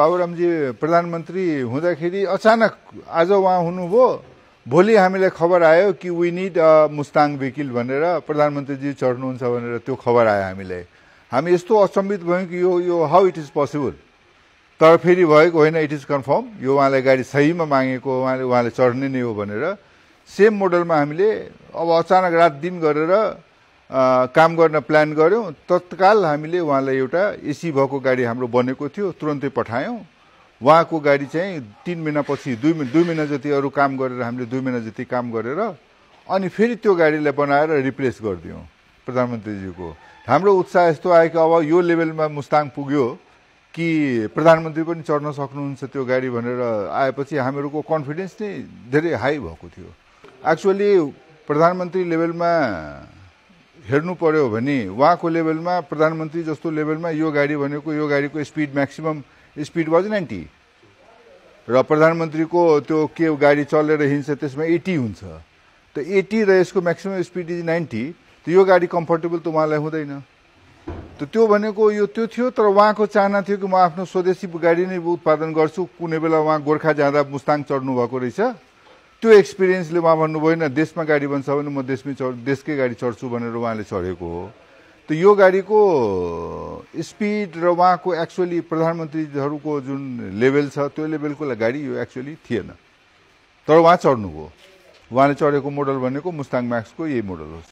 बाबुरामजी प्रधानमन्त्री हुँदाखेरि अचानक आज उहाँ हुनुभयो। भोलि हामीलाई खबर आयो कि we need a Mustang vehicle भनेर प्रधानमन्त्रीजी चढ्नुहुन्छ भनेर त्यो खबर आयो हामीलाई। हामी यस्तो अचम्बित भयौँ कि यो यो हाउ इट इज पोसिबल तर फेरि भएको होइन इट इज कन्फर्म यो उहाँलाई गाडी सहीमा मागेको उहाँले उहाँले चढ्ने नै हो भनेर। सेम मोडलमा हामीले अब अचानक रात दिन गरेर काम गर्न प्लान गऱ्यौँ। तत्काल हामीले उहाँलाई एउटा एसी भएको गाडी हाम्रो बनेको थियो तुरन्तै पठायौँ। उहाँको गाडी चाहिँ तिन महिनापछि दुई दुई महिना जति अरू काम गरेर हामीले दुई महिना जति काम गरेर अनि फेरि त्यो गाडीलाई बनाएर रिप्लेस गरिदियौँ प्रधानमन्त्रीजीको। हाम्रो उत्साह यस्तो आयो कि अब यो लेभलमा मुस्ताङ पुग्यो कि प्रधानमन्त्री पनि चढ्न सक्नुहुन्छ त्यो गाडी भनेर आएपछि हामीहरूको कन्फिडेन्स नै धेरै हाई भएको थियो। एक्चुअली प्रधानमन्त्री लेभलमा हेर्नु पर्यो भने उहाँको लेभलमा प्रधानमन्त्री जस्तो लेभलमा यो गाडी भनेको यो गाडीको speed maximum speed was ninety. र प्रधानमन्त्रीको त्यो के गाडी चलेर हिँड्छ त्यसमा एटी हुन्छ। त एटी र यसको म्याक्सिमम् स्पिड इज नाइन्टी त यो गाडी कम्फर्टेबल त उहाँलाई हुँदैन। त त्यो भनेको यो त्यो थियो तर उहाँको चाहना थियो कि म आफ्नो स्वदेशी गाडी नै उत्पादन गर्छु। कुनै बेला उहाँ गोर्खा जाँदा मुस्ताङ चढ्नु भएको रहेछ। त्यो एक्सपिरियन्सले उहाँ भन्नुभयो होइन देशमा गाडी बन्छ भने म देशमै चढ देशकै गाडी चढ्छु भनेर उहाँले चढेको हो। त यो गाडीको स्पिड र उहाँको एक्चुअली प्रधानमन्त्रीहरूको जुन लेभल छ त्यो लेभलको गाडी यो एक्चुअली थिएन। तर उहाँ चढ्नुभयो। उहाँले चढेको मोडल भनेको मुस्ताङ म्याक्सको यही मोडल हो।